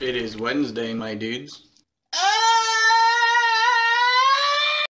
It is Wednesday, my dudes.